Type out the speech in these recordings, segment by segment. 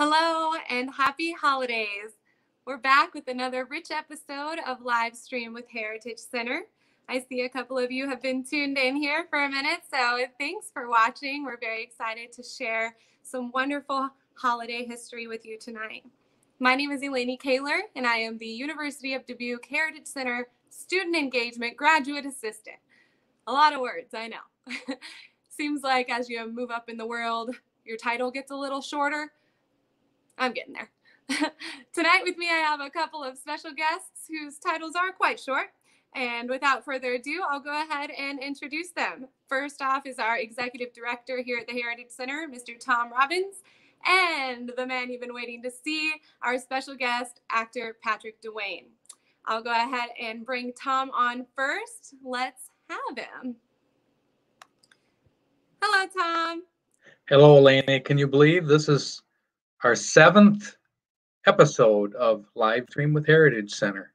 Hello and happy holidays. We're back with another rich episode of Live Stream with Heritage Center. I see a couple of you have been tuned in here for a minute, so thanks for watching. We're very excited to share some wonderful holiday history with you tonight. My name is Eleni Kaler, and I am the University of Dubuque Heritage Center Student Engagement Graduate Assistant. A lot of words, I know. Seems like as you move up in the world, your title gets a little shorter. I'm getting there. Tonight with me, I have a couple of special guests whose titles are quite short. And without further ado, I'll go ahead and introduce them. First off is our executive director here at the Heritage Center, Mr. Tom Robbins, and the man you've been waiting to see, our special guest, actor Patrick Dewane. I'll go ahead and bring Tom on first. Let's have him. Hello, Tom. Hello, Eleni. Can you believe this is our seventh episode of Live Stream with Heritage Center?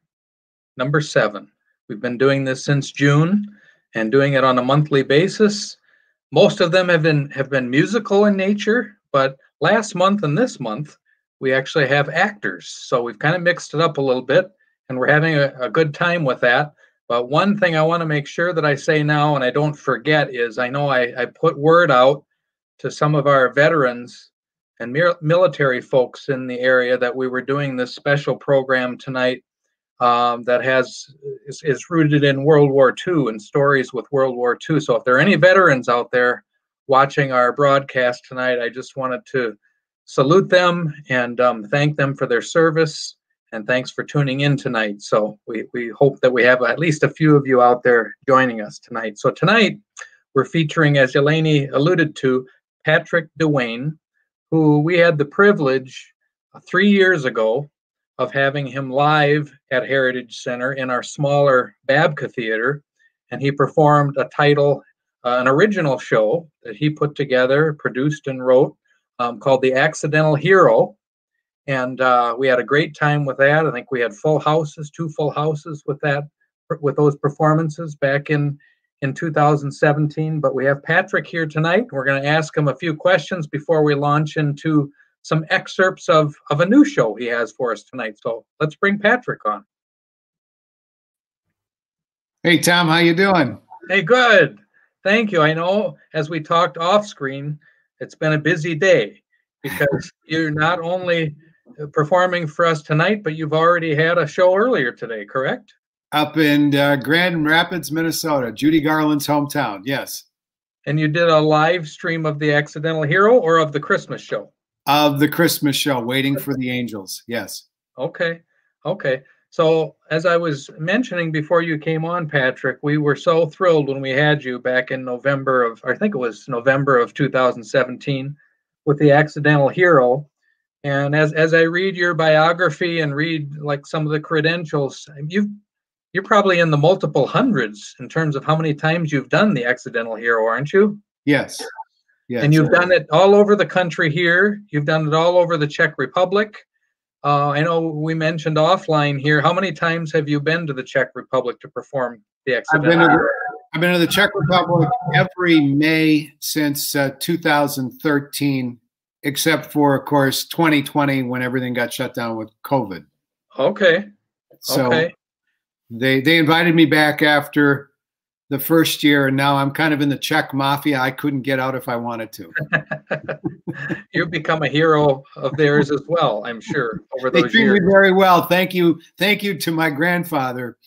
Number seven. We've been doing this since June and doing it on a monthly basis. Most of them have been have been musical in nature, but last month and this month we actually have actors. So we've kind of mixed it up a little bit and we're having a, a good time with that. But one thing I want to make sure that I say now and I don't forget is I know I, I put word out to some of our veterans and military folks in the area that we were doing this special program tonight um, that has is, is, rooted in World War II and stories with World War II. So if there are any veterans out there watching our broadcast tonight, I just wanted to salute them and um, thank them for their service and thanks for tuning in tonight. So we, we hope that we have at least a few of you out there joining us tonight. So tonight we're featuring, as Eleni alluded to, Patrick Dewane, who we had the privilege uh, three years ago of having him live at Heritage Center in our smaller Babka Theater. And he performed a title, uh, an original show that he put together, produced, and wrote um, called The Accidental Hero and uh, we had a great time with that. I think we had full houses, two full houses with that, with those performances back in in 2017. But we have Patrick here tonight. We're going to ask him a few questions before we launch into some excerpts of of a new show he has for us tonight. So let's bring Patrick on. Hey Tom, how you doing? Hey, good. Thank you. I know as we talked off screen, it's been a busy day because you're not only uh, performing for us tonight, but you've already had a show earlier today, correct? Up in uh, Grand Rapids, Minnesota, Judy Garland's hometown. Yes. And you did a live stream of the Accidental Hero or of the Christmas show? Of the Christmas show, Waiting for the Angels. Yes. Okay. Okay. So, as I was mentioning before you came on, Patrick, we were so thrilled when we had you back in November of, I think it was November of 2017, with the Accidental Hero. And as as I read your biography and read like some of the credentials, you you're probably in the multiple hundreds in terms of how many times you've done the accidental hero, aren't you? Yes. Yes. And you've done it all over the country here. You've done it all over the Czech Republic. Uh, I know we mentioned offline here. How many times have you been to the Czech Republic to perform the accidental? I've been to the, I've been to the Czech Republic every May since uh, 2013 except for, of course, 2020 when everything got shut down with COVID. Okay. So okay. They they invited me back after the first year, and now I'm kind of in the Czech mafia. I couldn't get out if I wanted to. You've become a hero of theirs as well, I'm sure, over those they treat years. me very well. Thank you, thank you to my grandfather,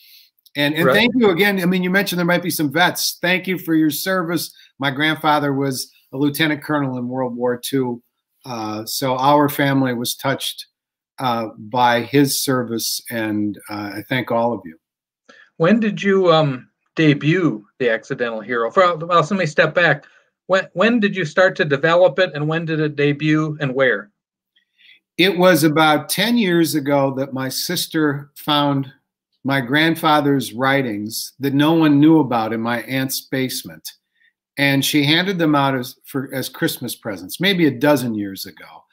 and and right. thank you again. I mean, you mentioned there might be some vets. Thank you for your service. My grandfather was a lieutenant colonel in World War II uh, so our family was touched uh, by his service, and uh, I thank all of you. When did you um, debut the Accidental Hero? Well, let me step back. When when did you start to develop it, and when did it debut, and where? It was about ten years ago that my sister found my grandfather's writings that no one knew about in my aunt's basement and she handed them out as for as Christmas presents, maybe a dozen years ago.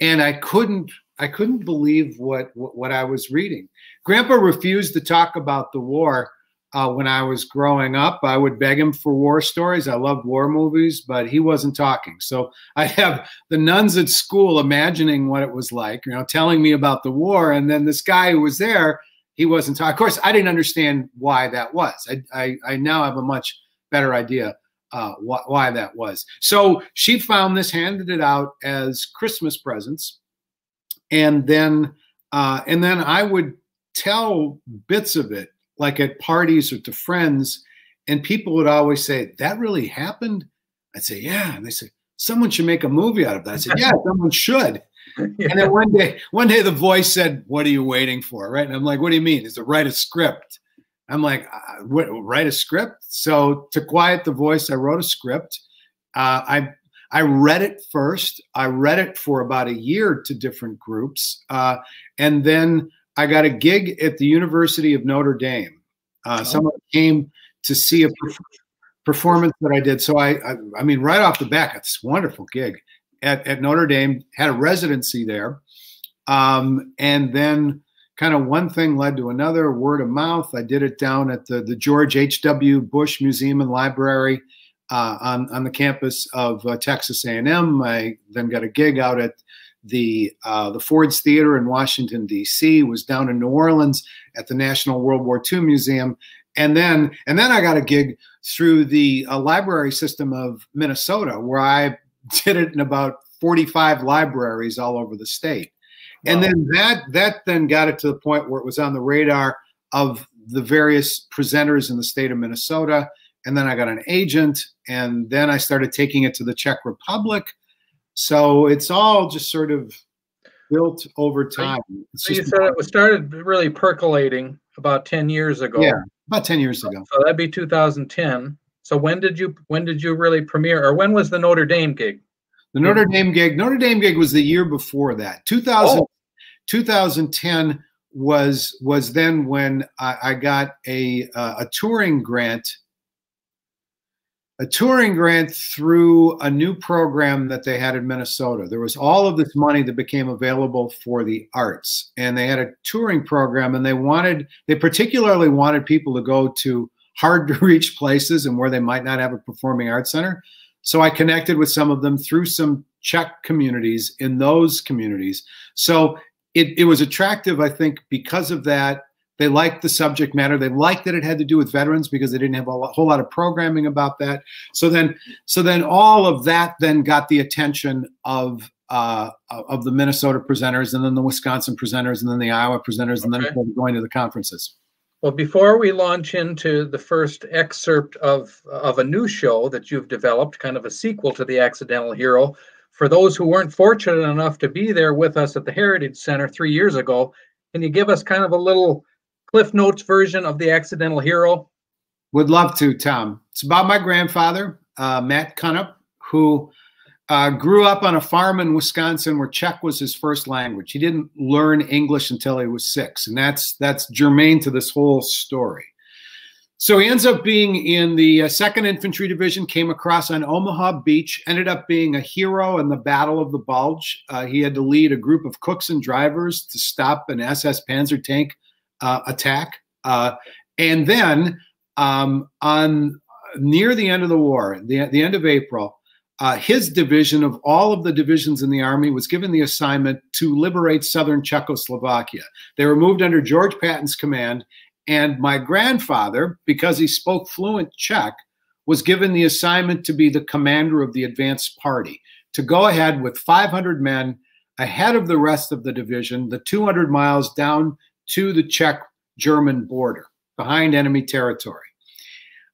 And I couldn't I couldn't believe what, what I was reading. Grandpa refused to talk about the war uh, when I was growing up. I would beg him for war stories. I loved war movies, but he wasn't talking. So I have the nuns at school imagining what it was like, you know, telling me about the war. And then this guy who was there, he wasn't talking. Of course, I didn't understand why that was. I, I, I now have a much better idea uh, wh- why that was. So she found this, handed it out as Christmas presents. And then, uh, and then I would tell bits of it like at parties or to friends, and people would always say, That really happened? I'd say, Yeah. And they say, Someone should make a movie out of that. I said, Yeah, someone should. Yeah. And then one day, one day the voice said, What are you waiting for? Right. And I'm like, What do you mean? Is to write a script. I'm like, uh, what, write a script. So to quiet the voice, I wrote a script. Uh, I I read it first. I read it for about a year to different groups, uh, and then I got a gig at the University of Notre Dame. Uh, oh. Someone came to see a performance that I did. So I, I, I mean, right off the bat, it's a wonderful gig at, at Notre Dame. Had a residency there, um, and then kind of one thing led to another. Word of mouth. I did it down at the the George H. W. Bush Museum and Library. Uh, on, on the campus of uh, Texas A&M. I then got a gig out at the uh, the Ford's Theater in Washington D.C. was down in New Orleans at the National World War II Museum, and then and then I got a gig through the uh, library system of Minnesota, where I did it in about 45 libraries all over the state, wow. and then that that then got it to the point where it was on the radar of the various presenters in the state of Minnesota, and then I got an agent, and then I started taking it to the Czech Republic so it's all just sort of built over time. So you said it was started really percolating about 10 years ago. Yeah, about 10 years ago. So that'd be 2010. So when did you when did you really premiere or when was the Notre Dame gig? The Notre Dame gig, Notre Dame gig was the year before that. 2000, oh. 2010 was was then when I, I got a uh, a touring grant a touring grant through a new program that they had in Minnesota. There was all of this money that became available for the arts, and they had a touring program, and they wanted, they particularly wanted people to go to hard to reach places and where they might not have a performing arts center. So I connected with some of them through some Czech communities in those communities. So it, it was attractive, I think, because of that they liked the subject matter. They liked that it had to do with veterans because they didn't have a whole lot of programming about that. So then, so then all of that then got the attention of uh, of the Minnesota presenters, and then the Wisconsin presenters, and then the Iowa presenters, and okay. then going to the conferences. Well, before we launch into the first excerpt of of a new show that you've developed, kind of a sequel to the Accidental Hero, for those who weren't fortunate enough to be there with us at the Heritage Center three years ago, can you give us kind of a little Cliff Notes version of The Accidental Hero? Would love to, Tom. It's about my grandfather, uh, Matt Konop, who uh, grew up on a farm in Wisconsin where Czech was his first language. He didn't learn English until he was six, and that's that's germane to this whole story. So he ends up being in the uh, Second Infantry Division. Came across on Omaha Beach. Ended up being a hero in the Battle of the Bulge. Uh, he had to lead a group of cooks and drivers to stop an SS Panzer tank uh, attack. Uh, and then um, on near the end of the war, the, the end of April, uh, his division of all of the divisions in the army was given the assignment to liberate southern Czechoslovakia. They were moved under George Patton's command, and my grandfather, because he spoke fluent Czech, was given the assignment to be the commander of the advance party to go ahead with 500 men ahead of the rest of the division, the 200 miles down to the Czech German border behind enemy territory.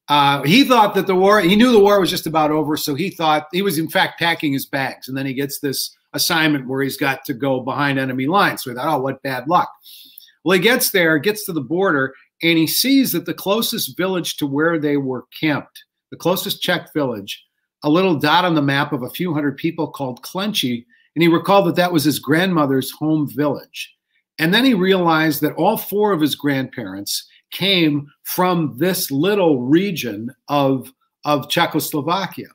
Uh, he thought that the war, he knew the war was just about over. So he thought he was, in fact, packing his bags. And then he gets this assignment where he's got to go behind enemy lines. So he thought, oh, what bad luck. Well, he gets there, gets to the border, and he sees that the closest village to where they were camped, the closest Czech village, a little dot on the map of a few hundred people called Klenčí. And he recalled that that was his grandmother's home village. And then he realized that all four of his grandparents came from this little region of, of Czechoslovakia.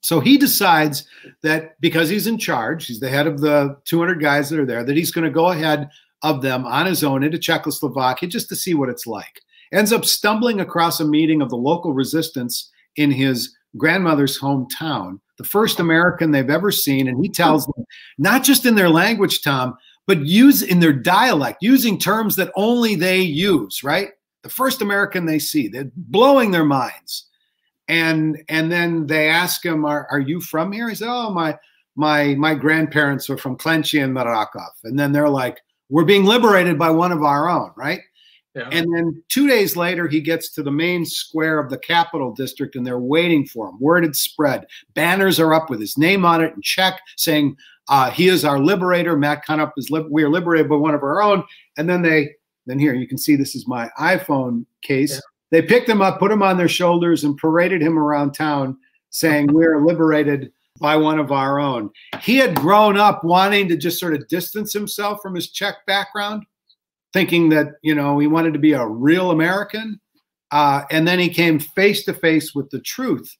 So he decides that because he's in charge, he's the head of the 200 guys that are there, that he's going to go ahead of them on his own into Czechoslovakia just to see what it's like. ends up stumbling across a meeting of the local resistance in his grandmother's hometown, the first American they've ever seen. And he tells them, not just in their language, Tom, but use in their dialect, using terms that only they use, right? The first American they see, they're blowing their minds. And and then they ask him, Are, are you from here? He said, Oh, my my my grandparents were from Klenčí and Mrákov. And then they're like, We're being liberated by one of our own, right? Yeah. And then two days later, he gets to the main square of the capital district and they're waiting for him. Word had spread. Banners are up with his name on it in Czech saying, uh, he is our liberator. Matt Konop is, li- we are liberated by one of our own. And then they, then here, you can see this is my iPhone case. Yeah. They picked him up, put him on their shoulders, and paraded him around town saying, We're liberated by one of our own. He had grown up wanting to just sort of distance himself from his Czech background thinking that you know he wanted to be a real American, uh, and then he came face to face with the truth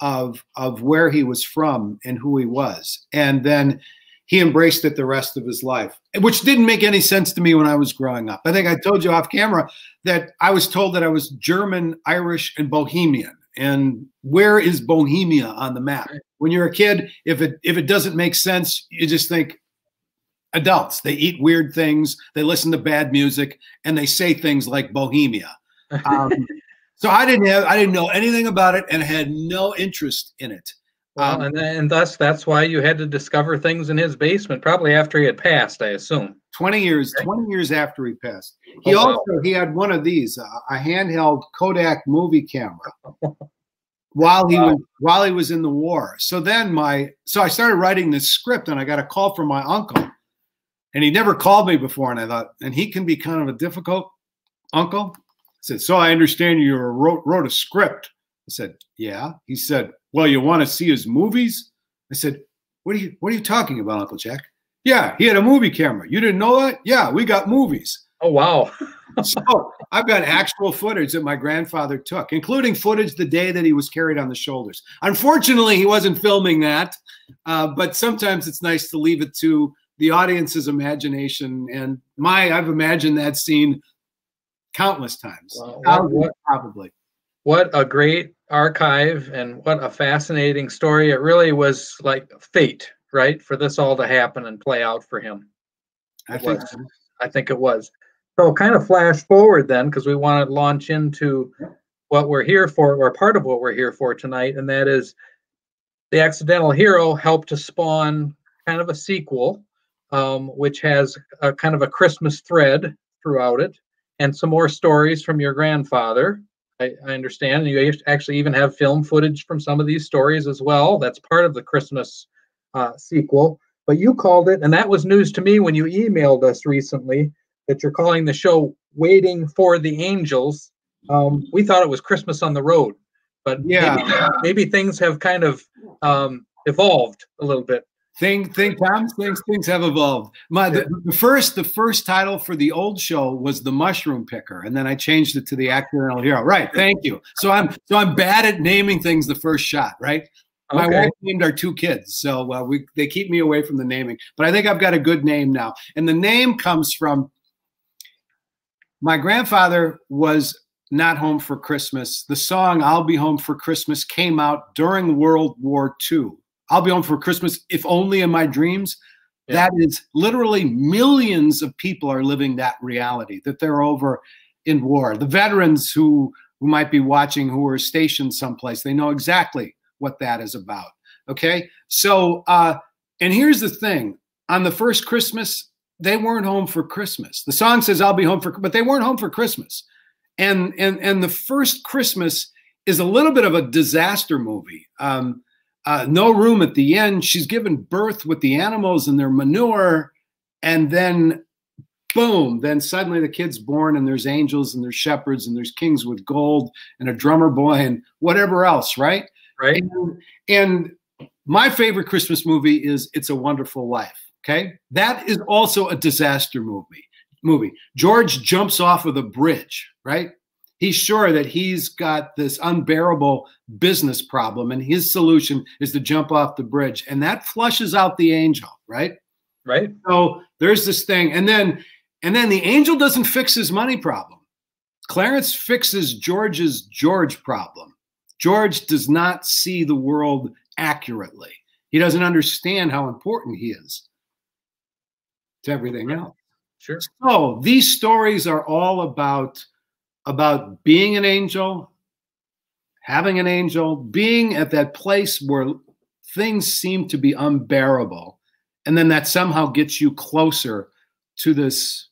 of of where he was from and who he was, and then he embraced it the rest of his life, which didn't make any sense to me when I was growing up. I think I told you off camera that I was told that I was German, Irish, and Bohemian. And where is Bohemia on the map? When you're a kid, if it if it doesn't make sense, you just think adults. They eat weird things, they listen to bad music, and they say things like Bohemia. Um, so I didn't have, I didn't know anything about it, and had no interest in it. Well, um, and and thus that's why you had to discover things in his basement, probably after he had passed, I assume. Twenty years, okay. twenty years after he passed. He oh, also wow. he had one of these, uh, a handheld Kodak movie camera. while he wow. was while he was in the war. So then my so I started writing this script and I got a call from my uncle and he never called me before. And I thought, and he can be kind of a difficult uncle. Said, so I understand you wrote, wrote a script. I said, yeah. He said, well, you want to see his movies? I said, what are you, what are you talking about, Uncle Jack? Yeah, he had a movie camera. You didn't know that? Yeah, we got movies. Oh, wow. so I've got actual footage that my grandfather took, including footage the day that he was carried on the shoulders. Unfortunately, he wasn't filming that, uh, but sometimes it's nice to leave it to the audience's imagination. And my, I've imagined that scene countless times. Wow. What, probably. What a great archive and what a fascinating story. It really was like fate, right? For this all to happen and play out for him. I think so. I think it was. So kind of flash forward then, because we want to launch into what we're here for, or part of what we're here for tonight, and that is the accidental hero helped to spawn kind of a sequel um, which has a kind of a Christmas thread throughout it, and some more stories from your grandfather. I, I understand. And you actually even have film footage from some of these stories as well. That's part of the Christmas uh, sequel. But you called it, and that was news to me when you emailed us recently that you're calling the show Waiting for the Angels. Um, we thought it was Christmas on the Road, but yeah, maybe, maybe things have kind of um, evolved a little bit Thing, thing, Tom, things, things have evolved. My the, the, first, the first title for the old show was the Mushroom Picker, and then I changed it to the Accidental Hero. Right, thank you. So I'm, so I'm bad at naming things the first shot. Right. My okay. wife named our two kids, so uh, we they keep me away from the naming. But I think I've got a good name now, and the name comes from my grandfather was not home for Christmas. The song "I'll Be Home for Christmas" came out during World War II. I'll be home for Christmas, if only in my dreams. Yeah. That is literally millions of people are living that reality that they're over in war. The veterans who, who might be watching who are stationed someplace, they know exactly what that is about. Okay. So, uh, and here's the thing on the first Christmas, they weren't home for Christmas. The song says, I'll be home for, but they weren't home for Christmas. And, and, and the first Christmas is a little bit of a disaster movie. Um, uh, no room at the end. She's given birth with the animals and their manure, and then boom, then suddenly the kid's born, and there's angels and there's shepherds and there's kings with gold and a drummer boy and whatever else, right? Right. And, and my favorite Christmas movie is It's a Wonderful Life. Okay, that is also a disaster movie. Movie. George jumps off of the bridge, right? He's sure that he's got this unbearable business problem and his solution is to jump off the bridge and that flushes out the angel right right so there's this thing and then and then the angel doesn't fix his money problem Clarence fixes George's George problem. George does not see the world accurately. He doesn't understand how important he is to everything else. Sure. So these stories are all about about being an angel, having an angel, being at that place where things seem to be unbearable, and then that somehow gets you closer to this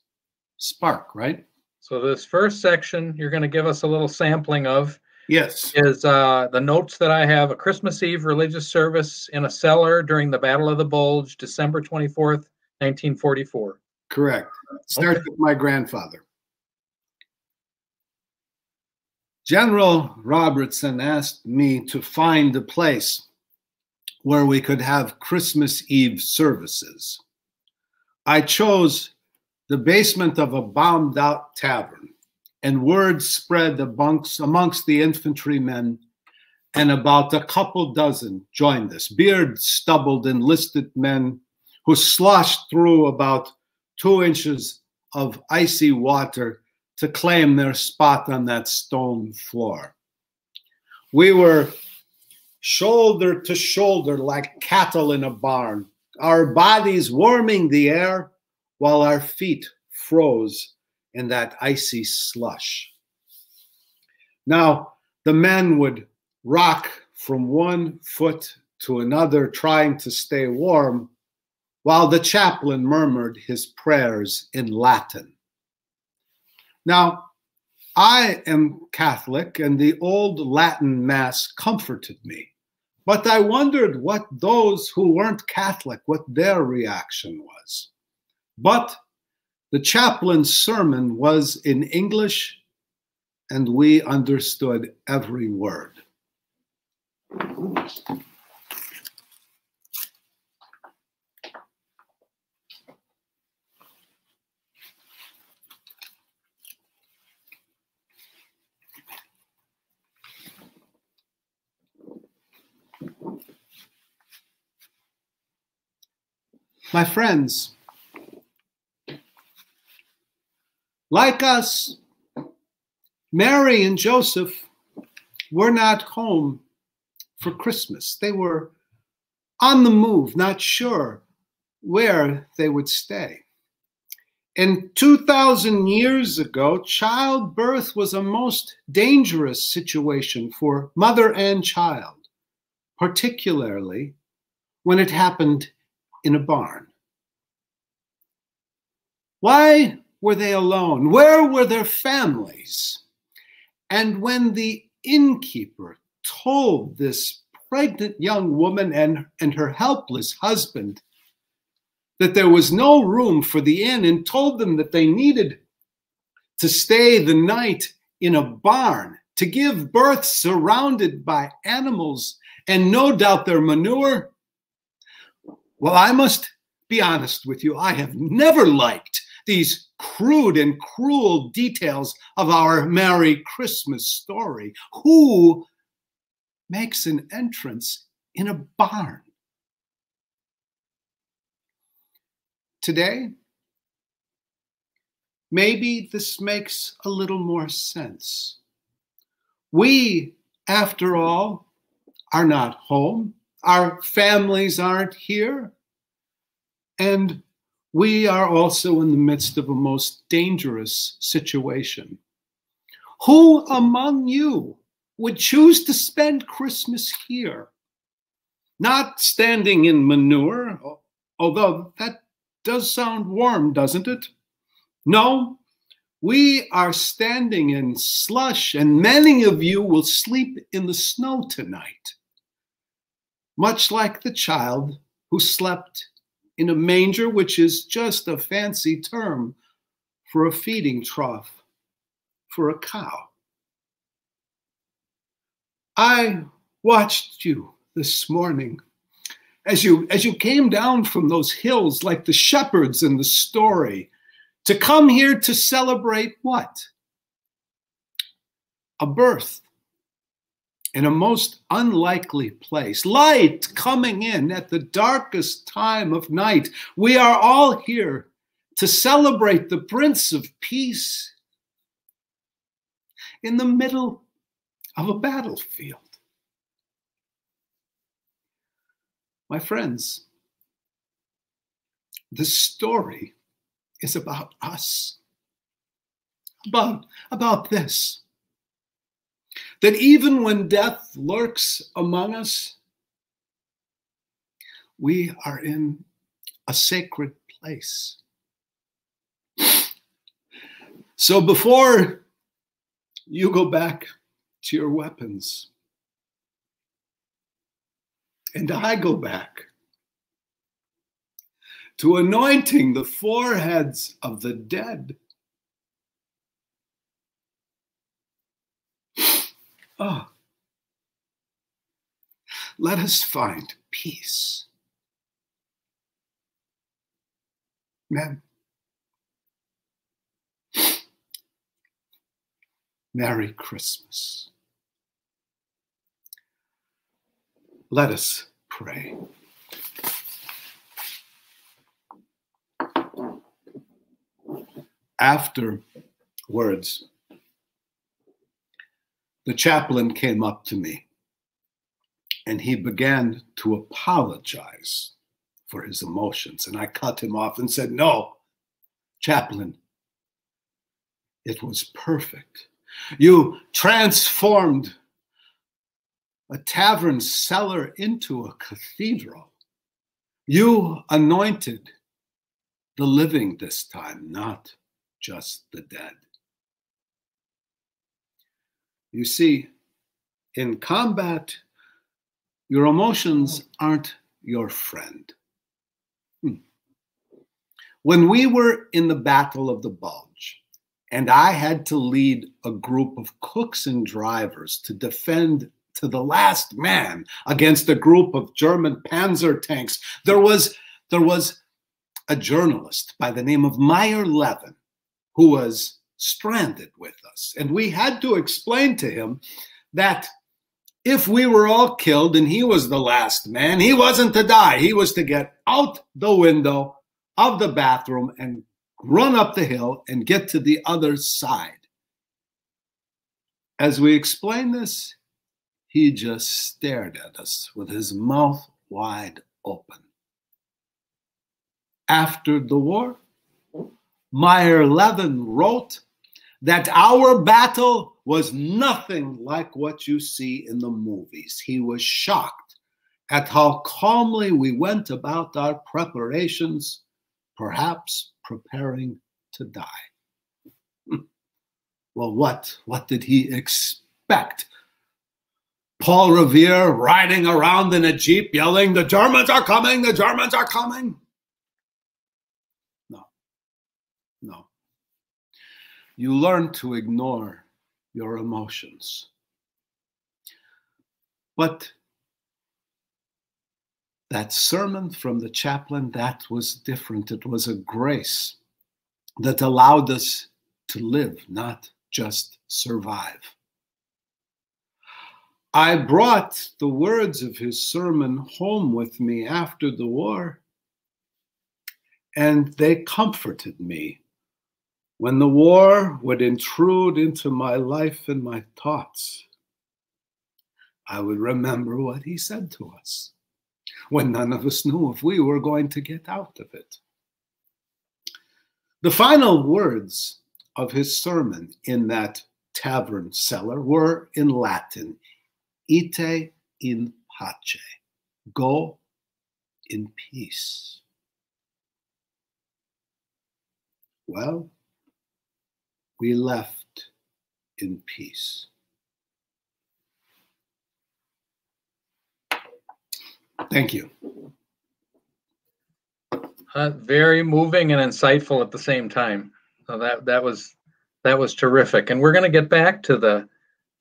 spark, right? So this first section, you're going to give us a little sampling of Yes. is uh, the notes that I have a Christmas Eve religious service in a cellar during the Battle of the Bulge, December 24th, 1944. Correct. Starts Okay. with my grandfather. General Robertson asked me to find a place where we could have Christmas Eve services. I chose the basement of a bombed out tavern, and word spread amongst, amongst the infantrymen, and about a couple dozen joined us, beard stubbled enlisted men who sloshed through about two inches of icy water to claim their spot on that stone floor. We were shoulder to shoulder like cattle in a barn, our bodies warming the air while our feet froze in that icy slush. Now, the men would rock from one foot to another, trying to stay warm, while the chaplain murmured his prayers in Latin. Now, I am Catholic, and the old Latin Mass comforted me. But I wondered what those who weren't Catholic, what their reaction was. But the chaplain's sermon was in English, and we understood every word. My friends, like us, Mary and Joseph were not home for Christmas. They were on the move, not sure where they would stay. And 2,000 years ago, childbirth was a most dangerous situation for mother and child, particularly when it happened in a barn. Why were they alone? Where were their families? And when the innkeeper told this pregnant young woman and, and her helpless husband that there was no room for the inn and told them that they needed to stay the night in a barn to give birth surrounded by animals and no doubt their manure, well, I must be honest with you. I have never liked these crude and cruel details of our Merry Christmas story. Who makes an entrance in a barn? Today, maybe this makes a little more sense. We, after all, are not home. Our families aren't here. And we are also in the midst of a most dangerous situation. Who among you would choose to spend Christmas here? Not standing in manure, although that does sound warm, doesn't it? No, we are standing in slush, and many of you will sleep in the snow tonight, much like the child who slept in a manger, which is just a fancy term for a feeding trough for a cow. I watched you this morning as you as you came down from those hills like the shepherds in the story to come here to celebrate what? A birth in a most unlikely place, light coming in at the darkest time of night. We are all here to celebrate the Prince of Peace. in the middle of a battlefield. My friends, the story is about us, about, about this. That even when death lurks among us, we are in a sacred place. So before you go back to your weapons, and I go back to anointing the foreheads of the dead. Oh, let us find peace. Men, Merry Christmas. Let us pray. Afterwards, the chaplain came up to me and he began to apologize for his emotions. And I cut him off and said, No, chaplain, it was perfect. You transformed a tavern cellar into a cathedral. You anointed the living this time, not just the dead. You see, in combat, your emotions aren't your friend. Hmm. When we were in the Battle of the Bulge, and I had to lead a group of cooks and drivers to defend to the last man against a group of German panzer tanks. There was, there was a journalist by the name of Meyer Levin who was stranded with us. And we had to explain to him that if we were all killed and he was the last man, he wasn't to die. He was to get out the window of the bathroom and run up the hill and get to the other side. As we explained this, he just stared at us with his mouth wide open. After the war, Meyer Levin wrote that our battle was nothing like what you see in the movies. He was shocked at how calmly we went about our preparations, perhaps preparing to die. Hmm. well, what, what did he expect? Paul Revere riding around in a Jeep yelling, The Germans are coming, the Germans are coming. No, no. You learn to ignore your emotions. But that sermon from the chaplain, that was different. It was a grace that allowed us to live, not just survive. I brought the words of his sermon home with me after the war, and they comforted me when the war would intrude into my life and my thoughts. I would remember what he said to us when none of us knew if we were going to get out of it. The final words of his sermon in that tavern cellar were in Latin ite in pace. Go in peace. Well, we left in peace. Thank you. Uh, very moving and insightful at the same time. So that that was that was terrific. And we're going to get back to the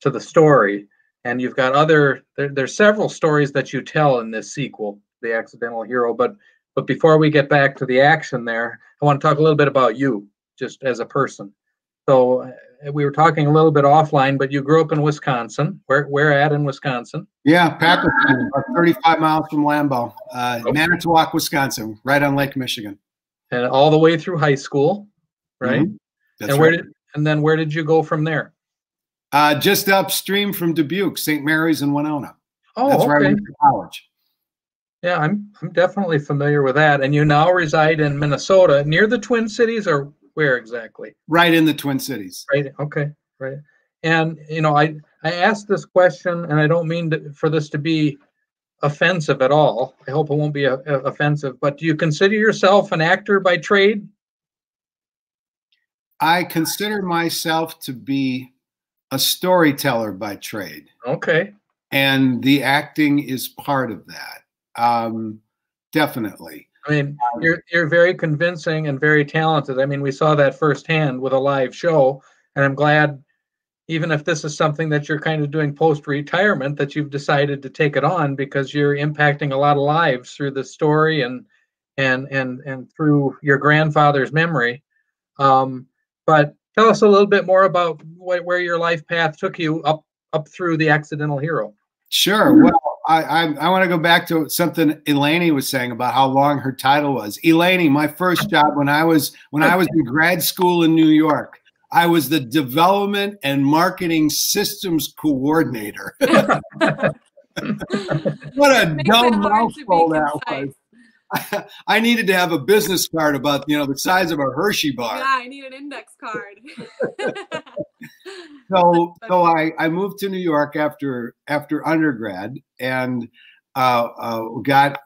to the story and you've got other there, there's several stories that you tell in this sequel the accidental hero but but before we get back to the action there i want to talk a little bit about you just as a person so uh, we were talking a little bit offline but you grew up in wisconsin where where at in wisconsin yeah Packardstown, about 35 miles from lambeau uh, okay. manitowoc wisconsin right on lake michigan and all the way through high school right mm-hmm. and where right. did and then where did you go from there Uh, just upstream from Dubuque, St. Mary's and Winona. Oh, That's where I went to college. Yeah, I'm I'm definitely familiar with that. And you now reside in Minnesota, near the Twin Cities, or where exactly? Right in the Twin Cities. Right. Okay. Right. And you know, I I asked this question, and I don't mean to, for this to be offensive at all. I hope it won't be uh, offensive. But do you consider yourself an actor by trade? I consider myself to be a storyteller by trade. Okay. And the acting is part of that. Um, definitely. I mean, you're you're very convincing and very talented. I mean, we saw that firsthand with a live show, and I'm glad, even if this is something that you're kind of doing post retirement, that you've decided to take it on because you're impacting a lot of lives through the story and and and and through your grandfather's memory. Um, but tell us a little bit more about wh- where your life path took you up up through the accidental hero. Sure. Well, I I, I want to go back to something Eleni was saying about how long her title was. Eleni, my first job when I was when I was in grad school in New York, I was the development and marketing systems coordinator. what a dumb it hard to be mouthful that was. I needed to have a business card about you know the size of a Hershey bar. Yeah, I need an index card. so so I, I moved to New York after after undergrad and uh, uh, got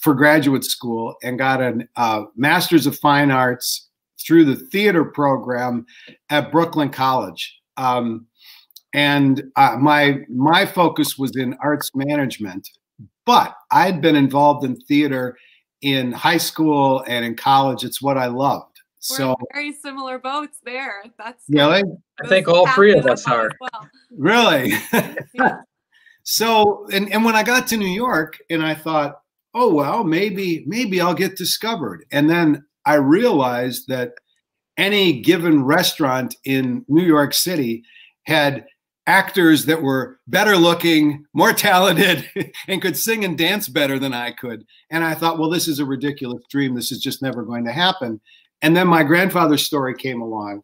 for graduate school and got a uh, master's of fine arts through the theater program at Brooklyn College. Um, and uh, my my focus was in arts management, but I'd been involved in theater in high school and in college. It's what I loved. We're So very similar boats there. That's really, I think all three of us are. Well. really. Yeah. so and, and when i got to new york and i thought oh well maybe maybe i'll get discovered and then i realized that any given restaurant in new york city had actors that were better looking more talented and could sing and dance better than i could. And i thought well this is a ridiculous dream. This is just never going to happen. And then my grandfather's story came along.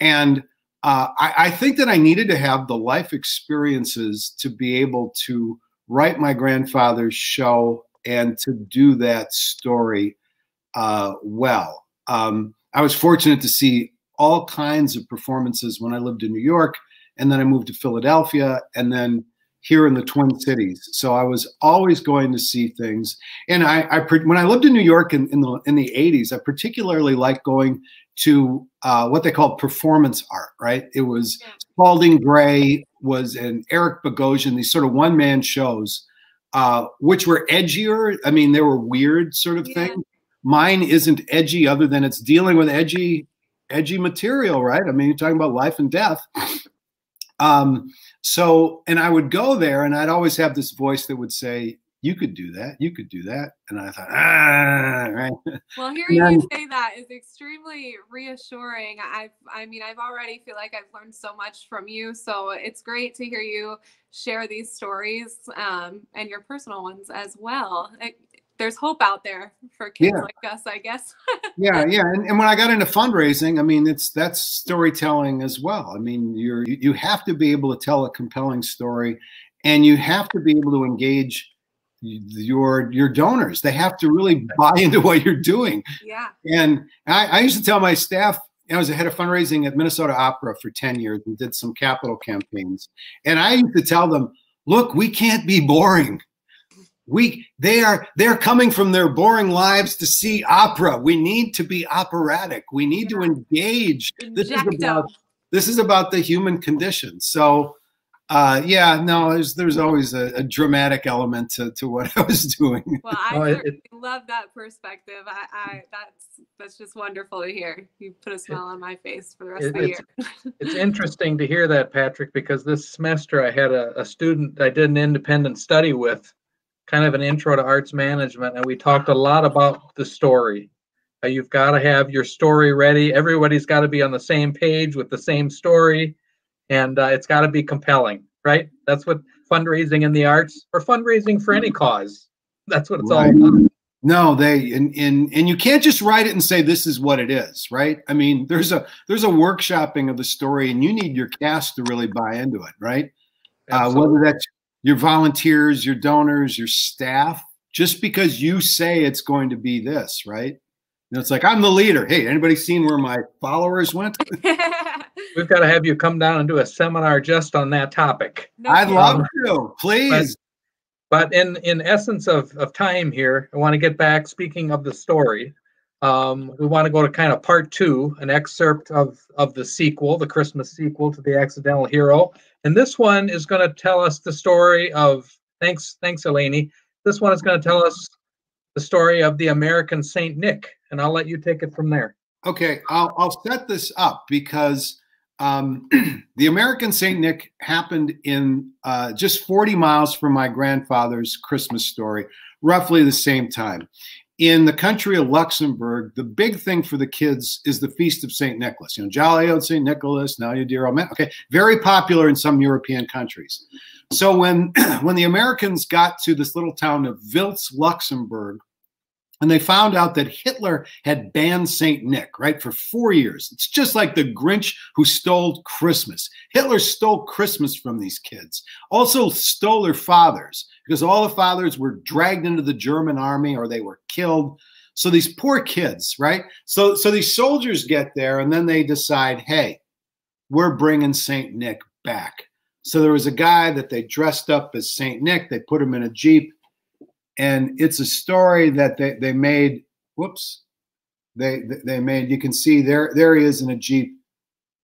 And uh, I, I think that I needed to have the life experiences to be able to write my grandfather's show and to do that story uh, well. Um, I was fortunate to see all kinds of performances when I lived in New York, and then I moved to Philadelphia, and then here in the Twin Cities. So I was always going to see things. And I, I when I lived in New York in, in the in the 80s, I particularly liked going to uh, what they called performance art, right? It was Yeah. Spalding Gray was an Eric Bogosian, these sort of one man shows, uh, which were edgier. I mean, they were weird sort of Yeah. thing. Mine isn't edgy other than it's dealing with edgy, edgy material, right? I mean, you're talking about life and death. Um, so, and I would go there and I'd always have this voice that would say, you could do that. You could do that. And I thought, ah, right. Well, hearing And you say that is extremely reassuring. I've, I mean, I've already feel like I've learned so much from you. So it's great to hear you share these stories um, and your personal ones as well. It, there's hope out there for kids Yeah. like us, I guess. yeah yeah and, and when i got into fundraising i mean it's that's storytelling as well i mean you're you you have to be able to tell a compelling story and you have to be able to engage your your donors they have to really buy into what you're doing yeah. and I, I used to tell my staff I was the head of fundraising at Minnesota Opera for 10 years and did some capital campaigns. And I used to tell them, look, we can't be boring. We they are they're coming from their boring lives to see opera. We need to be operatic. We need to Yeah. engage. This is about this is about the human condition. So uh, yeah, no, there's there's always a, a dramatic element to, to what I was doing. Well, I No, it- love that perspective. I, I that's that's just wonderful to hear. You put a smile on my face for the rest It- of the year. it's- It's interesting to hear that, Patrick, because this semester I had a, a student I did an independent study with, kind of an intro to arts management, and we talked a lot about the story. Uh, you've got to have your story ready. Everybody's got to be on the same page with the same story, and uh, it's got to be compelling, right? That's what fundraising in the arts or fundraising for any cause. That's what it's Right. all about. No, they and, and and you can't just write it and say this is what it is, right? I mean, there's a there's a workshopping of the story, and you need your cast to really buy into it, right? Uh, whether that's your volunteers, your donors, your staff, just because you say it's going to be this, right? And it's like I'm the leader. Hey, anybody seen where my followers went? We've got to have you come down and do a seminar just on that topic. No I'd love to, please. But, but, in in essence of of time here, I want to get back. Speaking of the story, um, we want to go to kind of part two, an excerpt of of the sequel, the Christmas sequel to the Accidental Hero, and this one is going to tell us the story of. Thanks, thanks, Eleni. This one is going to tell us the story of the American Saint Nick and I'll let you take it from there. Okay, I'll, I'll set this up because um, the American Saint Nick happened in uh, just 40 miles from my grandfather's Christmas story, roughly the same time. In the country of Luxembourg, the big thing for the kids is the Feast of St. Nicholas. You know, Jolly Old St. Nicholas, now you dear old man. Okay, very popular in some European countries. So when when the Americans got to this little town of Wiltz, Luxembourg, and they found out that Hitler had banned St. Nick, right, for four years. It's just like the Grinch who stole Christmas. Hitler stole Christmas from these kids, also stole their fathers because all the fathers were dragged into the German army or they were killed. So these poor kids, right? So, so these soldiers get there and then they decide, hey, we're bringing St. Nick back. So there was a guy that they dressed up as St. Nick. They put him in a Jeep and it's a story that they, they made whoops they they made you can see there there he is in a jeep.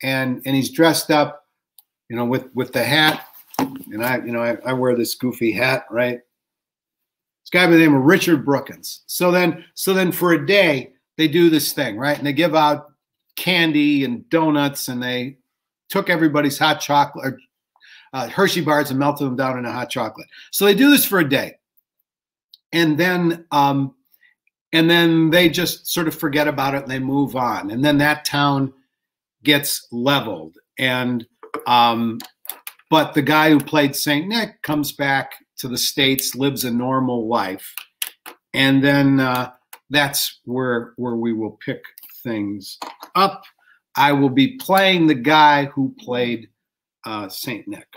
And and he's dressed up you know with with the hat. And i you know i, I wear this goofy hat right? This guy by the name of richard brookins. So then so then for a day they do this thing right? And they give out candy and donuts and they took everybody's hot chocolate or uh, hershey bars and melted them down in a hot chocolate. So they do this for a day and then um, and then they just sort of forget about it and they move on. And then that town gets leveled. And um, but the guy who played saint nick comes back to the states lives a normal life. And then uh, that's where where we will pick things up. I will be playing the guy who played uh, saint nick.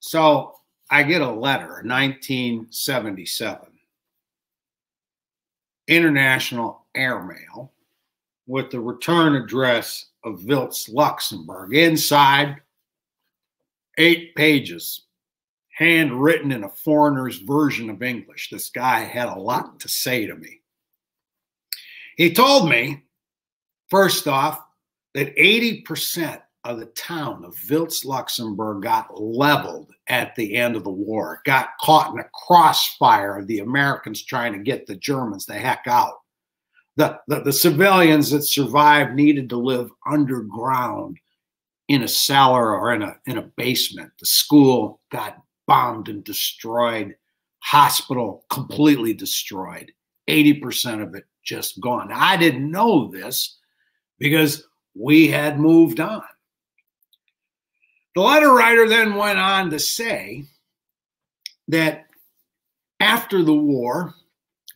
So I get a letter, 1977, international airmail with the return address of Wiltz, Luxembourg. Inside, eight pages, handwritten in a foreigner's version of English. This guy had a lot to say to me. He told me, first off, that 80% of the town of Wiltz, Luxembourg got leveled at the end of the war, got caught in a crossfire of the Americans trying to get the Germans the heck out. The, the, the civilians that survived needed to live underground in a cellar or in a, in a basement. The school got bombed and destroyed, hospital completely destroyed, 80% of it just gone. I didn't know this because we had moved on. The letter writer then went on to say that after the war,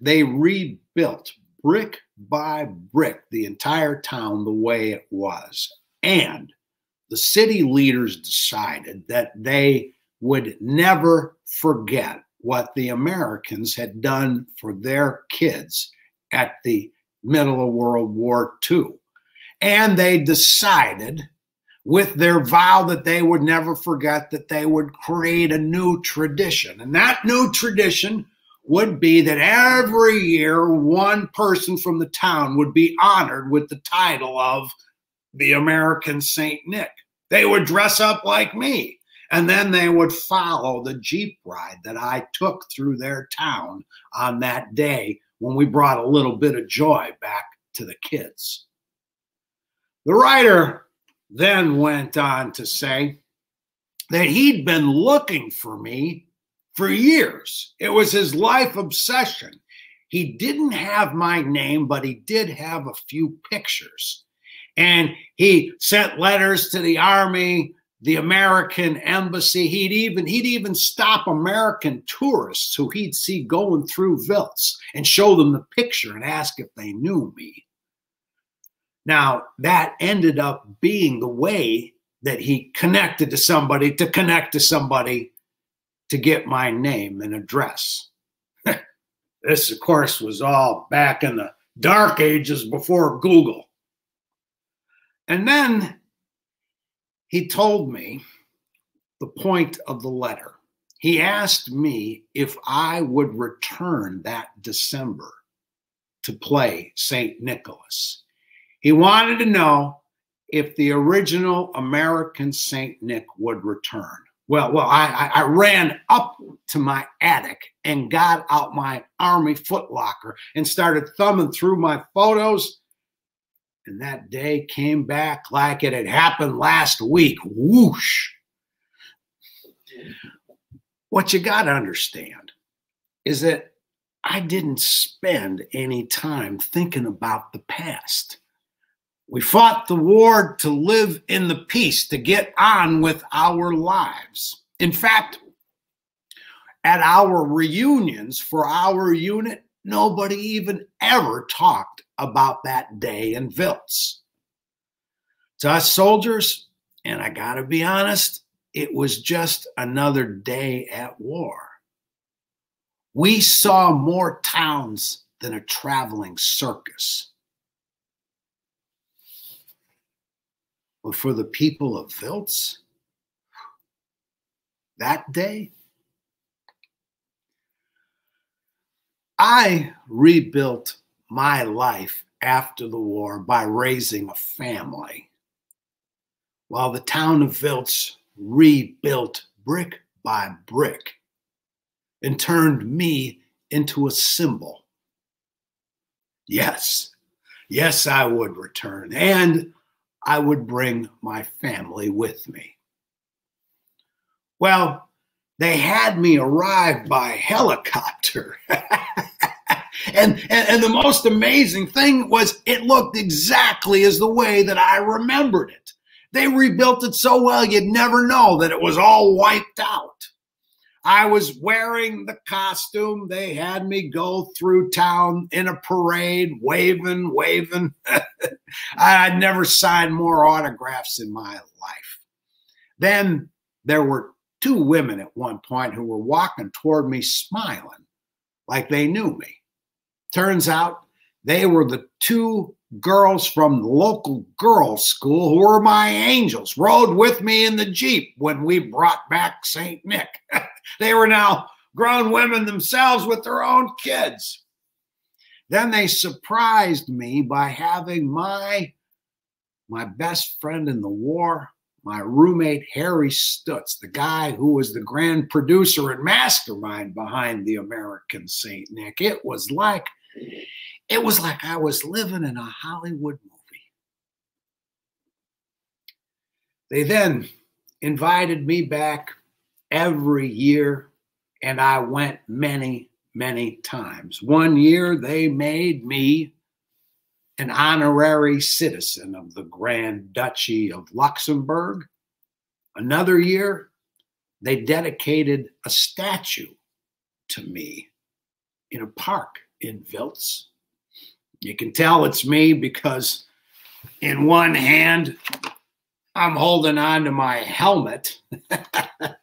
they rebuilt brick by brick the entire town the way it was. And the city leaders decided that they would never forget what the Americans had done for their kids at the middle of World War II. And they decided with their vow that they would never forget, that they would create a new tradition. And that new tradition would be that every year one person from the town would be honored with the title of the American Saint Nick. They would dress up like me. And then they would follow the Jeep ride that I took through their town on that day when we brought a little bit of joy back to the kids. The writer then went on to say that he'd been looking for me for years. It was his life obsession. He didn't have my name, but he did have a few pictures. And he sent letters to the army the American embassy. He'd even he'd even stop American tourists who he'd see going through Wiltz and show them the picture and ask if they knew me. Now that ended up being the way that he connected to somebody to connect to somebody to get my name and address. this, of course, was all back in the dark ages before Google. And then he told me the point of the letter. He asked me if I would return that December to play St. Nicholas. He wanted to know if the original American St. Nick would return. Well, well, I, I ran up to my attic and got out my army footlocker and started thumbing through my photos and that day came back like it had happened last week. Whoosh. What you got to understand is that I didn't spend any time thinking about the past. We fought the war to live in the peace, to get on with our lives. In fact, at our reunions for our unit, nobody even ever talked about that day in Wiltz. To us soldiers, and I got to be honest, it was just another day at war. We saw more towns than a traveling circus. But for the people of Wiltz, that day, I rebuilt my life after the war by raising a family, while the town of Wiltz rebuilt brick by brick and turned me into a symbol. Yes, yes, I would return, and I would bring my family with me. Well, they had me arrive by helicopter. And, and, and the most amazing thing was it looked exactly as the way that I remembered it. They rebuilt it so well you'd never know that it was all wiped out. I was wearing the costume. They had me go through town in a parade, waving, waving. I'd never signed more autographs in my life. Then there were two women at one point who were walking toward me smiling like they knew me. Turns out they were the two girls from the local girls' school who were my angels, rode with me in the Jeep when we brought back St. Nick. they were now grown women themselves with their own kids. Then they surprised me by having my my best friend in the war, my roommate Harry Stutz, the guy who was the grand producer and mastermind behind the American St. Nick. It was like it was like I was living in a Hollywood movie. They then invited me back every year, and I went many, many times. One year, they made me an honorary citizen of the Grand Duchy of Luxembourg. Another year, they dedicated a statue to me in a park in Wiltz. You can tell it's me because in one hand, I'm holding on to my helmet.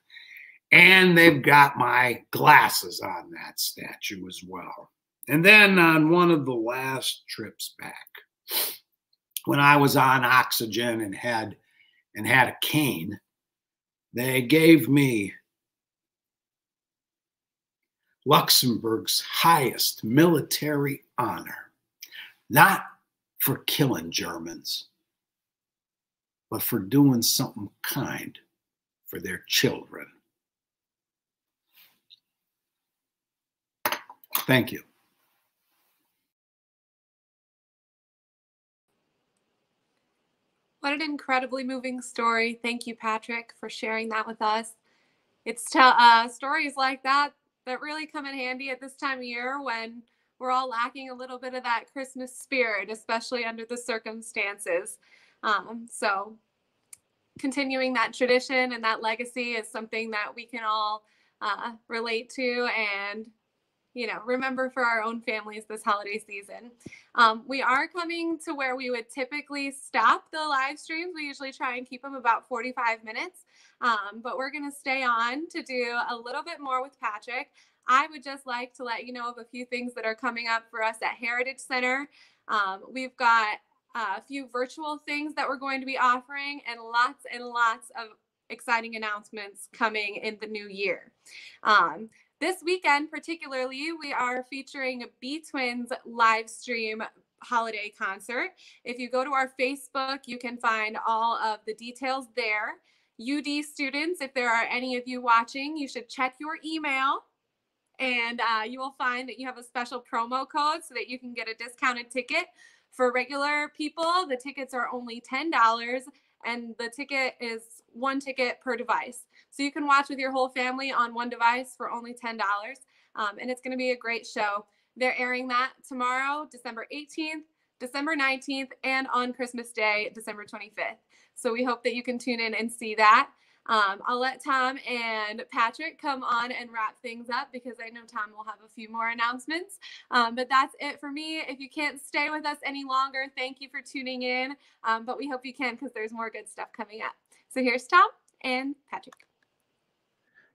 and they've got my glasses on that statue as well. And then on one of the last trips back, when I was on oxygen and had and had a cane, they gave me Luxembourg's highest military honor, not for killing Germans, but for doing something kind for their children. Thank you. What an incredibly moving story. Thank you, Patrick, for sharing that with us. It's uh, stories like that that really come in handy at this time of year when we're all lacking a little bit of that Christmas spirit, especially under the circumstances. Um, so continuing that tradition and that legacy is something that we can all uh, relate to and you know remember for our own families this holiday season. Um, we are coming to where we would typically stop the live streams. We usually try and keep them about 45 minutes um, but we're going to stay on to do a little bit more with patrick. I would just like to let you know of a few things that are coming up for us at heritage center. Um, we've got a few virtual things that we're going to be offering and lots and lots of exciting announcements coming in the new year. Um, this weekend, particularly, we are featuring B Twins live stream holiday concert. If you go to our Facebook, you can find all of the details there. UD students, if there are any of you watching, you should check your email and uh, you will find that you have a special promo code so that you can get a discounted ticket. For regular people, the tickets are only $10 and the ticket is one ticket per device. So you can watch with your whole family on one device for only $10. Um, and it's going to be a great show. They're airing that tomorrow, December 18th, December 19th, and on Christmas Day, December 25th. So we hope that you can tune in and see that. Um, I'll let Tom and Patrick come on and wrap things up because I know Tom will have a few more announcements. Um, but that's it for me. If you can't stay with us any longer, thank you for tuning in. Um, but we hope you can because there's more good stuff coming up. So here's Tom and Patrick.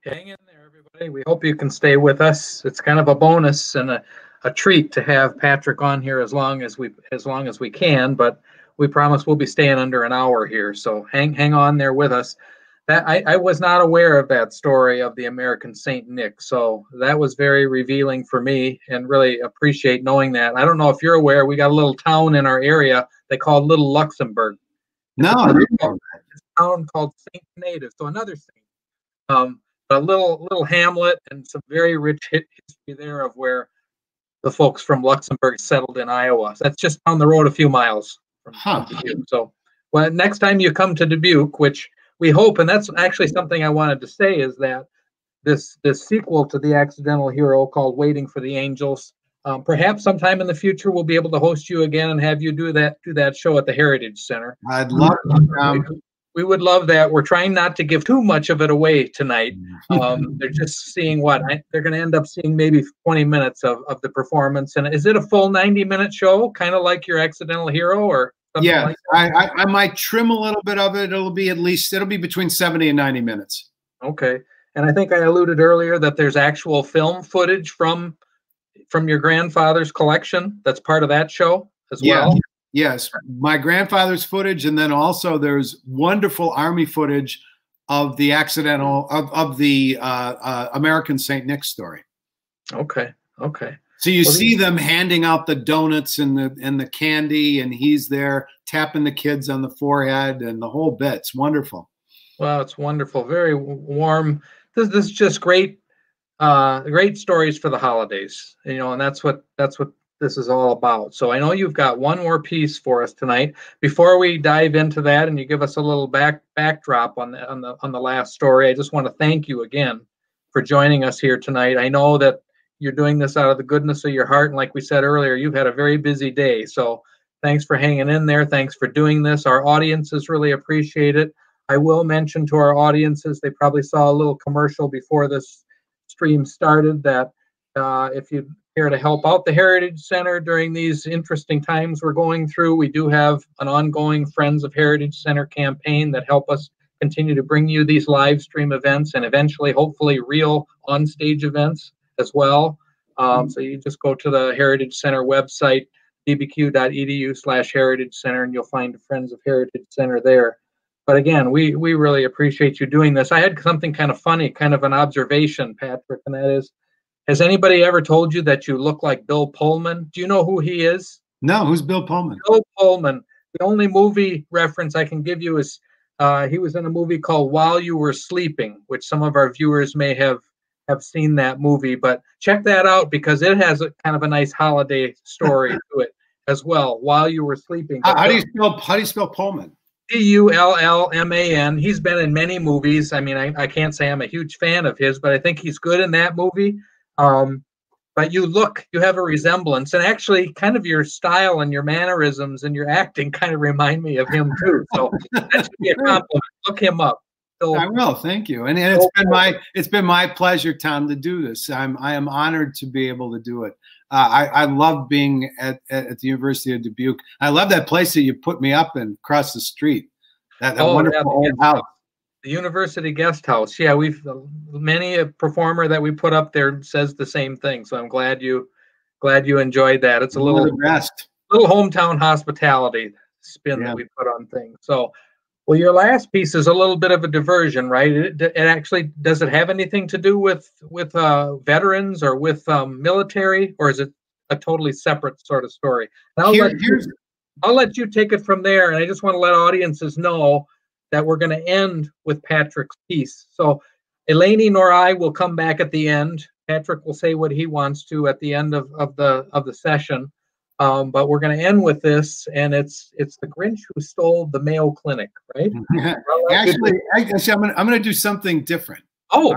Hang in there, everybody. We hope you can stay with us. It's kind of a bonus and a, a treat to have Patrick on here as long as we as long as we can. But we promise we'll be staying under an hour here. So hang hang on there with us that I, I was not aware of that story of the American Saint Nick. So that was very revealing for me and really appreciate knowing that. I don't know if you're aware, we got a little town in our area they call Little Luxembourg. No, it's a town called Saint Donatus, so another saint. Um, a little little hamlet and some very rich history there of where the folks from Luxembourg settled in Iowa. So that's just down the road a few miles from huh. Dubuque. So, well, next time you come to Dubuque, which we hope, and that's actually something I wanted to say, is that this this sequel to the Accidental Hero called Waiting for the Angels. Um, perhaps sometime in the future we'll be able to host you again and have you do that do that show at the Heritage Center. I'd love um, we would love that. We're trying not to give too much of it away tonight. Um, they're just seeing what I, they're going to end up seeing maybe 20 minutes of, of the performance. And is it a full 90 minute show, kind of like your Accidental Hero, or yeah, like I, I, I might trim a little bit of it. It'll be at least it'll be between seventy and ninety minutes. Okay, and I think I alluded earlier that there's actual film footage from from your grandfather's collection. That's part of that show as yeah. well. Yes, my grandfather's footage, and then also there's wonderful army footage of the accidental of of the uh, uh, American Saint Nick story. Okay. Okay. So you well, see them handing out the donuts and the and the candy, and he's there tapping the kids on the forehead and the whole bit. It's wonderful. Well, it's wonderful. Very warm. This, this is just great, uh, great stories for the holidays. You know, and that's what that's what this is all about. So I know you've got one more piece for us tonight. Before we dive into that, and you give us a little back backdrop on the on the on the last story, I just want to thank you again for joining us here tonight. I know that you're doing this out of the goodness of your heart. And like we said earlier, you've had a very busy day. So thanks for hanging in there. Thanks for doing this. Our audiences really appreciate it. I will mention to our audiences, they probably saw a little commercial before this stream started that uh, if you care to help out the Heritage Center during these interesting times we're going through, we do have an ongoing Friends of Heritage Center campaign that help us continue to bring you these live stream events and eventually, hopefully, real on stage events as well. Um, so you just go to the Heritage Center website, dbq.edu slash Heritage Center, and you'll find Friends of Heritage Center there. But again, we, we really appreciate you doing this. I had something kind of funny, kind of an observation, Patrick, and that is, has anybody ever told you that you look like Bill Pullman? Do you know who he is? No, who's Bill Pullman? Bill Pullman. The only movie reference I can give you is uh, he was in a movie called While You Were Sleeping, which some of our viewers may have have seen that movie, but check that out because it has a kind of a nice holiday story to it as well. While you were sleeping, how, how do you spell how do you spell Pullman? P U L L M A N. He's been in many movies. I mean, I, I can't say I'm a huge fan of his, but I think he's good in that movie. Um, but you look, you have a resemblance, and actually, kind of your style and your mannerisms and your acting kind of remind me of him too. So that should be a compliment. look him up. So, I will. Thank you. And, and it's been my it's been my pleasure, Tom, to do this. I'm I am honored to be able to do it. Uh, I, I love being at, at the University of Dubuque. I love that place that you put me up in across the street. That, that oh, wonderful yeah, house. The University Guest House. Yeah, we've many a performer that we put up there says the same thing. So I'm glad you glad you enjoyed that. It's a little the best. little hometown hospitality spin yeah. that we put on things. So well, your last piece is a little bit of a diversion, right? It, it actually does it have anything to do with with uh, veterans or with um, military, or is it a totally separate sort of story? I'll, Here, let you, I'll let you take it from there, and I just want to let audiences know that we're going to end with Patrick's piece. So, Eleni nor I will come back at the end. Patrick will say what he wants to at the end of, of the of the session. Um, but we're going to end with this, and it's it's the Grinch who stole the Mayo Clinic, right? actually, actually, I'm going I'm to do something different. Oh,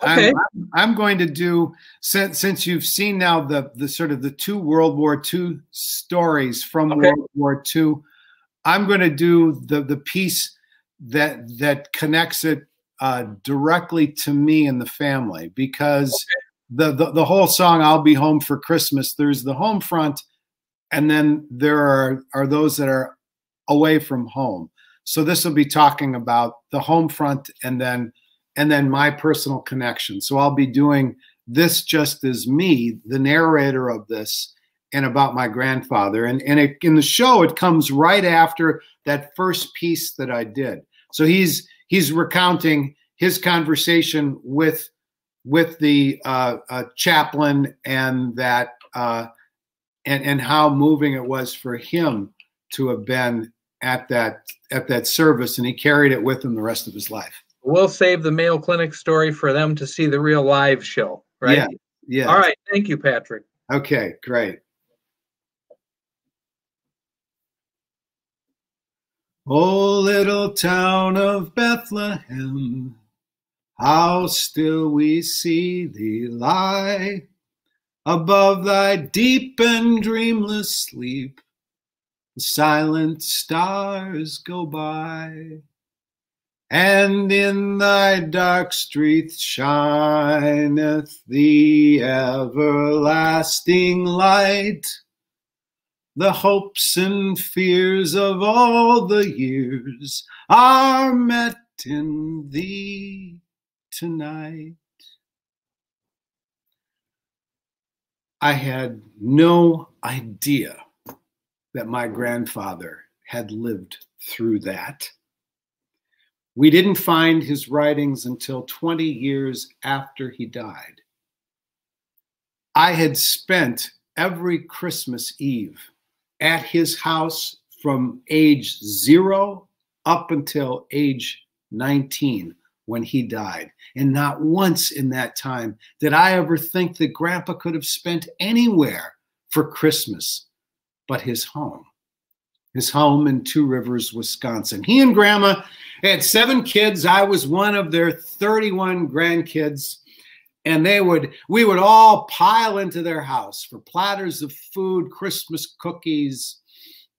I'm, okay. I'm, I'm, going to do since since you've seen now the the sort of the two World War II stories from okay. World War II. I'm going to do the the piece that that connects it uh, directly to me and the family because. Okay. The, the, the whole song "I'll Be Home for Christmas." There's the home front, and then there are, are those that are away from home. So this will be talking about the home front and then and then my personal connection. So I'll be doing this just as me, the narrator of this, and about my grandfather. And and it, in the show, it comes right after that first piece that I did. So he's he's recounting his conversation with with the uh, uh, chaplain and that uh, and and how moving it was for him to have been at that at that service and he carried it with him the rest of his life. We'll save the mayo clinic story for them to see the real live show right? Yeah yeah. All right thank you patrick. Okay great Oh, little town of Bethlehem, how still we see thee lie Above thy deep and dreamless sleep, the silent stars go by. And in thy dark streets shineth the everlasting light. The hopes and fears of all the years are met in thee tonight. I had no idea that my grandfather had lived through that. We didn't find his writings until 20 years after he died. I had spent every Christmas Eve at his house from age zero up until age 19 when he died. And not once in that time did I ever think that Grandpa could have spent anywhere for Christmas but his home. His home in Two Rivers, Wisconsin. He and Grandma had seven kids. I was one of their 31 grandkids. And they would, we would all pile into their house for platters of food, Christmas cookies,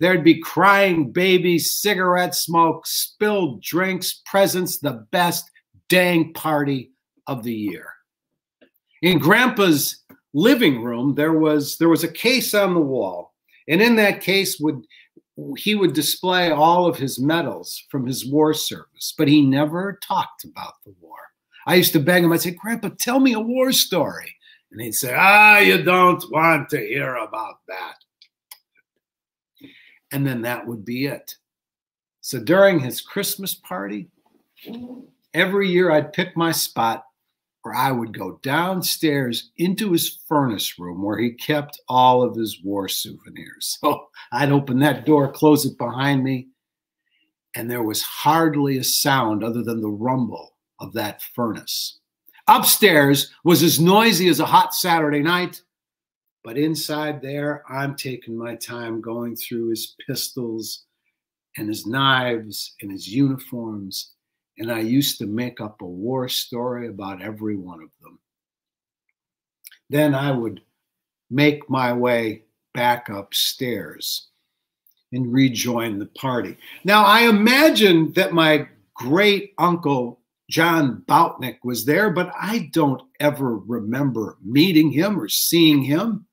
There'd be crying babies, cigarette smoke, spilled drinks, presents, the best dang party of the year. In Grandpa's living room, there was there was a case on the wall, and in that case would he would display all of his medals from his war service, but he never talked about the war. I used to beg him, I'd say, Grandpa, tell me a war story. And he'd say, Ah, you don't want to hear about that. And then that would be it. So during his Christmas party, every year I'd pick my spot where I would go downstairs into his furnace room where he kept all of his war souvenirs. So I'd open that door, close it behind me, and there was hardly a sound other than the rumble of that furnace. Upstairs was as noisy as a hot Saturday night, but inside there, I'm taking my time going through his pistols and his knives and his uniforms and I used to make up a war story about every one of them. Then I would make my way back upstairs and rejoin the party. Now, I imagine that my great uncle John Boutnick was there, but I don't ever remember meeting him or seeing him.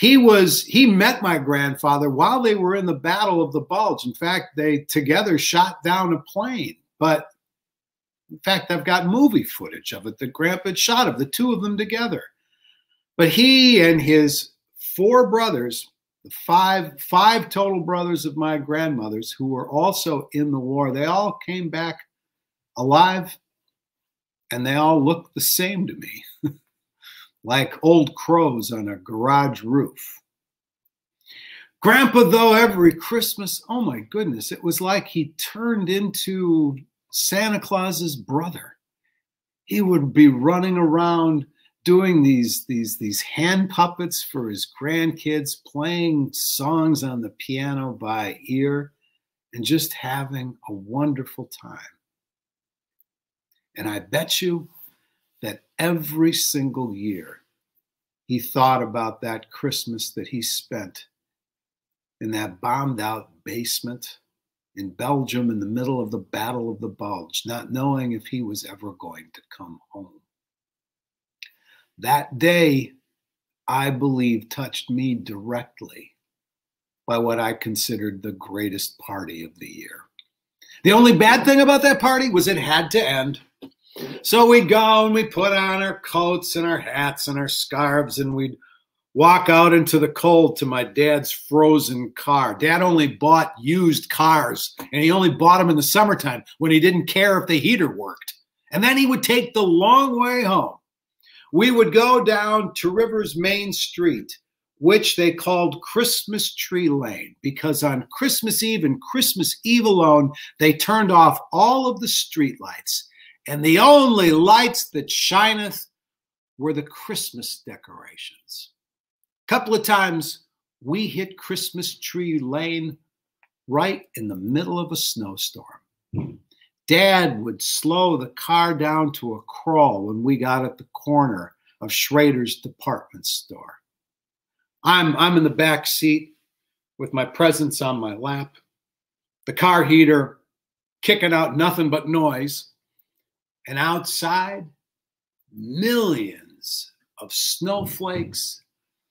He was he met my grandfather while they were in the Battle of the Bulge. In fact, they together shot down a plane. But in fact, I've got movie footage of it. The grandpa shot of the two of them together. But he and his four brothers, the five five total brothers of my grandmother's who were also in the war, they all came back alive and they all looked the same to me, like old crows on a garage roof. Grandpa, though, every Christmas, oh my goodness, it was like he turned into Santa Claus's brother. He would be running around doing these, these, these hand puppets for his grandkids, playing songs on the piano by ear, and just having a wonderful time. And I bet you that every single year he thought about that Christmas that he spent in that bombed out basement in Belgium in the middle of the Battle of the Bulge, not knowing if he was ever going to come home. That day, I believe, touched me directly by what I considered the greatest party of the year. The only bad thing about that party was it had to end. So we'd go and we'd put on our coats and our hats and our scarves and we'd walk out into the cold to my dad's frozen car. Dad only bought used cars and he only bought them in the summertime when he didn't care if the heater worked. And then he would take the long way home. We would go down to Rivers Main Street, which they called Christmas Tree Lane, because on Christmas Eve and Christmas Eve alone, they turned off all of the street lights and the only lights that shineth were the Christmas decorations. A couple of times we hit Christmas tree lane right in the middle of a snowstorm. Dad would slow the car down to a crawl when we got at the corner of Schroeder's department store. I'm, I'm in the back seat with my presents on my lap, the car heater kicking out nothing but noise. And outside, millions of snowflakes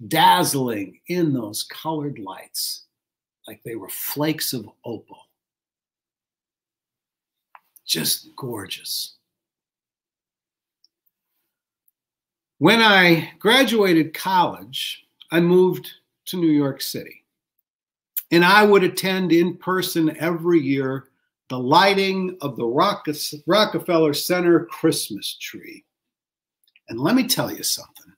dazzling in those colored lights like they were flakes of opal. Just gorgeous. When I graduated college, I moved to New York City. And I would attend in person every year the lighting of the Rockefeller Center Christmas tree. And let me tell you something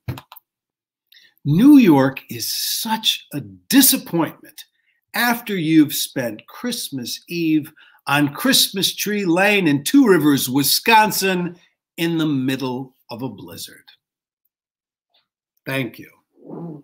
New York is such a disappointment after you've spent Christmas Eve on Christmas Tree Lane in Two Rivers, Wisconsin, in the middle of a blizzard. Thank you.